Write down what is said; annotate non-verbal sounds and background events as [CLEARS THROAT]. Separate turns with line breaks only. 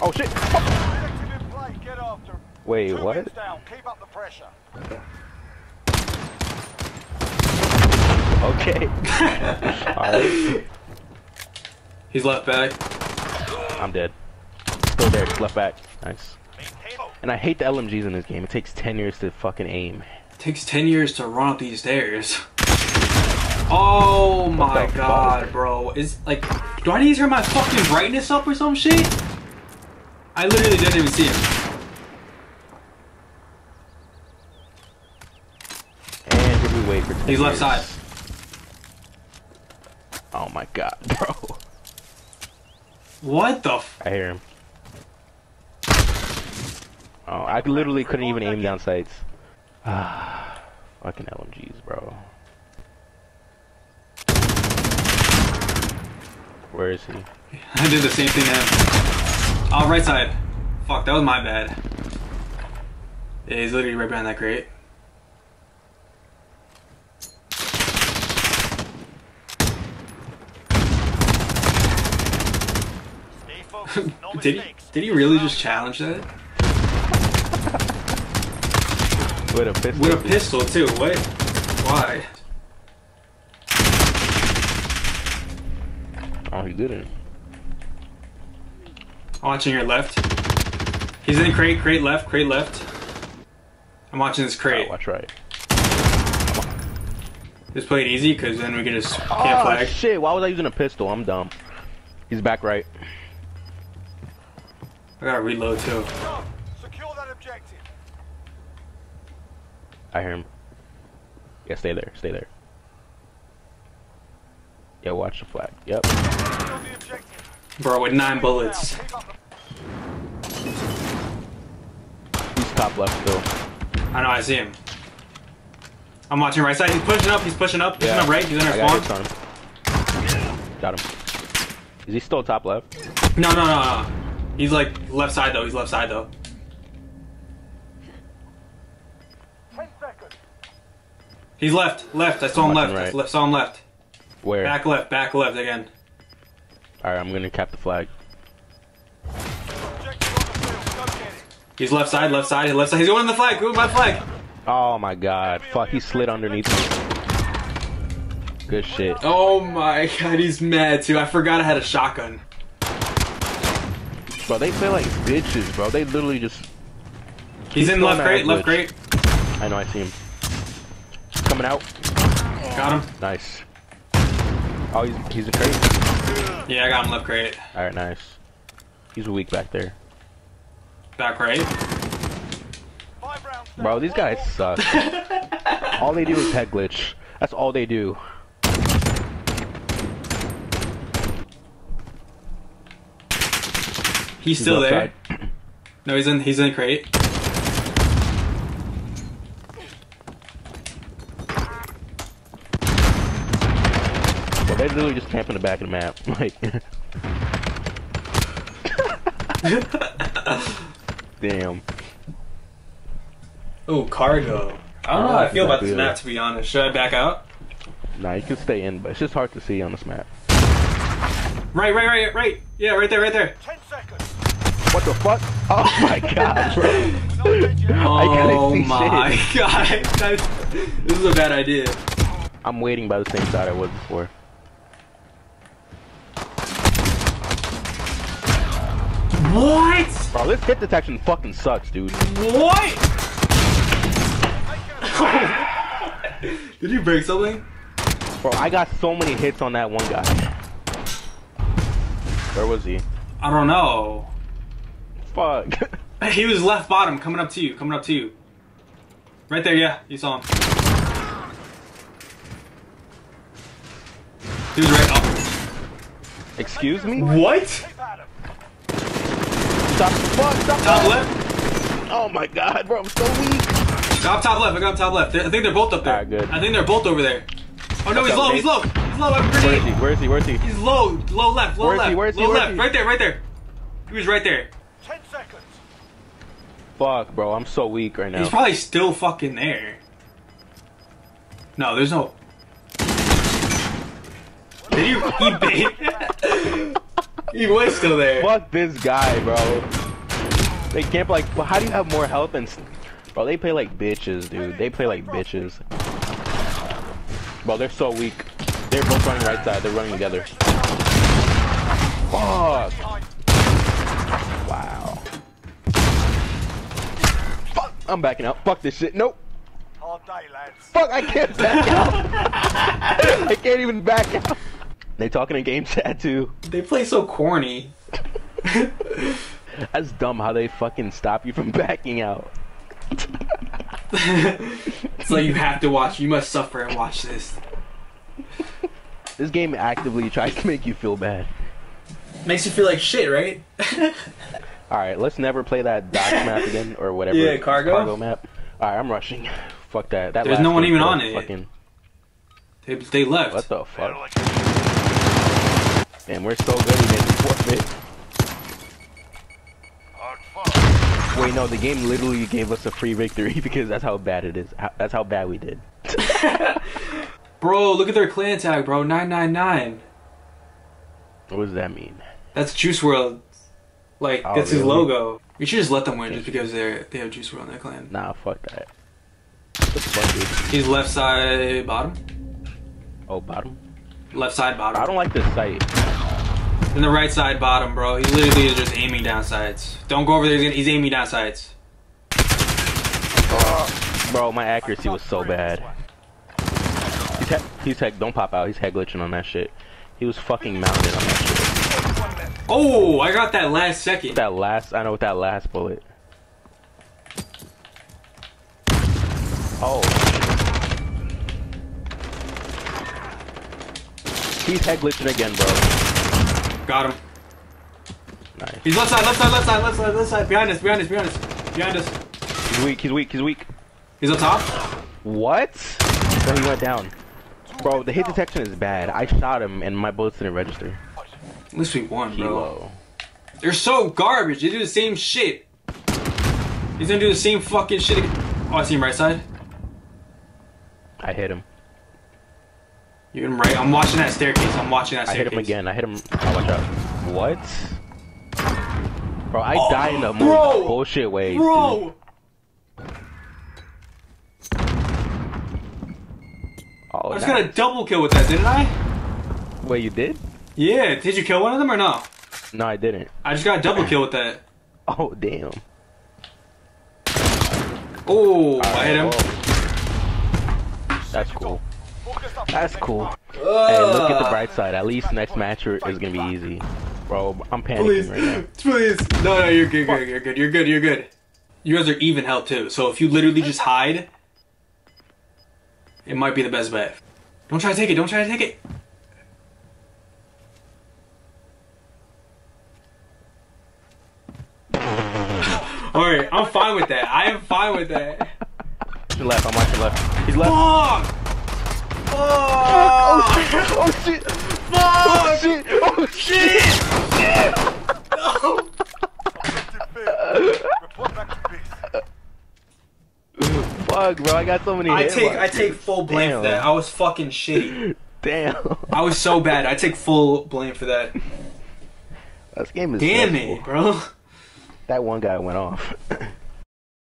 Oh shit!
Objective in play. Get after 'em.
Wait,
Two
what?
down. Keep up the pressure.
Okay. [LAUGHS] Alright,
He's left back.
I'm dead. Still there, left back. Nice. And I hate the LMGs in this game. It takes 10 years to fucking aim.
It takes 10 years to run up these stairs. Oh my god,
fuck?
bro. Is like, do I need to turn my fucking brightness up or some shit? I literally didn't even see him.
And did we wait for
He's left side.
Oh my god, [LAUGHS] bro.
What the f-
I hear him. Oh, I literally couldn't even aim down sights. Ah, [SIGHS] fucking LMGs, bro. Where is he? [LAUGHS]
I did the same thing to him. Oh, right side. Fuck, that was my bad. Yeah, he's literally right behind that crate. [LAUGHS]
No
Did he, did he really just challenge that?
With a pistol.
With a pistol, too. What? Why?
Oh, he didn't.
I'm watching your left. He's in crate, crate left, crate left. I'm watching this
Oh,
crate.
Ah, watch right.
Just play it easy, because then we can just ah, can't
Oh
flag.
shit! Why was I using a pistol? I'm dumb. He's back right.
I gotta reload, too.
Go. Secure that objective.
I hear him. Yeah, stay there. Stay there. Yeah, watch the flag. Yep.
Secure the objective.
Bro, with nine bullets.
Keep up the
He's top left though.
I know, I see him. I'm watching right side. He's pushing up, he's pushing up, pushing
Yeah.
up right. He's in our
I got
spawn.
him. Got him. Is he still top left?
No, no, no, no. He's like left side though. He's left side though. He's left, left. I saw him left. I
right.
left. Saw him left.
Where?
Back left, back left again.
Alright, I'm gonna cap the flag.
Objective on the field. Go get it.
He's left side, left side, left side. He's going on the flag. Going my flag.
Oh my god. Fuck, he slid underneath me. Good shit.
Oh my god, he's mad too. I forgot I had a shotgun.
Bro, they play like bitches, bro. They literally just.
He's in left crate, left crate.
I know, I see him. Coming out.
Got him.
Nice. Oh, he's, he's a crate?
Yeah, I got him left crate.
Alright, nice. He's weak back there.
Back right.
Bro, these guys suck. [LAUGHS] all they do is head glitch. That's all they do.
He's still
left
there. No, he's in. He's in crate.
They literally just camp in the back of the map. [LAUGHS] Like, [LAUGHS] damn.
Oh, cargo. I don't know how I feel about this map to be honest. Should I back out?
Nah, you can stay in, but it's just hard to see on this map.
Right, right, right, right. Yeah, right there, right there.
Ten seconds.
What the fuck? Oh my [LAUGHS] god, bro.
No.
I can't
Oh
see
my
shit.
god. That's, this is a bad idea.
I'm waiting by the same side I was before.
What?
Bro, this hit detection fucking sucks, dude.
What? [LAUGHS] Did you break something?
Bro, I got so many hits on that one guy. Where was he?
I don't know.
Fuck. [LAUGHS]
He was left bottom, coming up to you, coming up to you. Right there, yeah, you saw him. He was right up.
Excuse me?
What?
Keep at 'em.
Stop. Fuck, stop.
Top left?
Oh my god, bro, I'm so weak.
I Got him top left, I got him top left. I think they're both up there.
Alright, good.
I think they're both over there. Oh no, he's
up,
low, he's low. He's low, I'm
Where is he?
pretty.
Where is he? Where is he?
He's low, low left, low
Where is
left.
he? Where is he?
Low
Where is
left,
he?
right there, right there. He was right there.
Ten seconds.
Fuck, bro, I'm so weak right now.
He's probably still fucking there. No, there's no. Did he? He [LAUGHS] bait. He was still there.
Fuck this guy, bro. They camp like. Well, how do you have more health than? Bro, they play like bitches, dude. They play like bitches. Bro, they're so weak. They're both running right side. They're running together. Fuck. Wow. Fuck. I'm backing out. Fuck this shit. Nope.
Hard day, lads.
Fuck. I can't back out. [LAUGHS] I can't even back out. They talking in game [LAUGHS] chat too.
They play so corny. [LAUGHS]
That's dumb how they fucking stop you from [LAUGHS] backing out.
it's like you have to watch. You must suffer and watch this.
This game actively tries to make you feel bad.
Makes you feel like shit, right?
Alright, let's never play that dock map again or whatever.
Yeah, cargo?
Cargo map. Alright, I'm rushing. Fuck that. that
There's no one even on it.
Fucking,
they, they left.
what the fuck? Man, we're so good we made the forfeit. Wait, no, the game literally gave us a free victory [LAUGHS] because that's how bad it is. That's how bad we did. [LAUGHS]
Bro, look at their clan tag, bro. 999.
What does that mean?
That's Juice WRLD. Like,
Oh,
that's his logo. You should just let them win just because they're they have Juice WRLD in their clan.
Nah, fuck that. Fuck.
He's left side bottom.
Oh, bottom?
Left side bottom.
I don't like this site.
And the right side bottom, bro. He literally is just aiming down sights. Don't go over there. He's, gonna, he's aiming down sights.
Uh, bro, my accuracy was so bad. He's heck, he's heck, don't pop out. He's heck glitching on that shit. He was fucking mounted on that shit.
Oh, I got that last second.
That last, I know with that last bullet. Oh. He's head glitching again, bro.
Got him.
Nice.
He's left side, left side, left side, left side, left side. Behind us, behind us, behind us, behind us.
He's weak, he's weak, he's weak.
He's up top.
What? So he went down. Bro, the hit detection is bad. I shot him and my bullets didn't register.
At least we won, bro.
Kilo.
They're so garbage. They do the same shit. He's gonna do the same fucking shit again. Oh, I see him right side.
I hit him.
You hit him right. I'm watching that staircase. I'm watching that staircase.
I hit him again. I hit him. Oh, watch out. What? Bro, I
Oh,
die in the most bullshit dude.
Bro!
Oh,
I just
nice.
got a double kill with that, didn't I?
Wait, you did?
Yeah. Did you kill one of them or no?
No, I didn't.
I just got a double kill with that. [CLEARS THROAT]
Oh, damn.
Oh, I hit him.
Whoa. That's cool. That's cool. Hey, look at the ah. bright side. At least next match is gonna be easy. Bro, I'm panicking
Please,
right now. [LAUGHS]
please. No, no, you're good, you're good, you're good, you're good. You guys are even health too, so if you literally just hide, it might be the best bet. Don't try to take it, don't try to take it. [LAUGHS] Alright, I'm fine with that. I am fine with that.
Your left. I'm watching left. He's left.
Fuck!
Oh,
Fuck!
oh shit!
Fuck!
shit! Oh shit!
Objective failed. Report back to base.
Fuck, bro! I got so many.
I take I take full blame
Damn.
for that. I was fucking shitty.
Damn.
I was so bad. I take full blame for that.
This game is
Damn
stressful.
it, bro.
That one guy went off. [LAUGHS]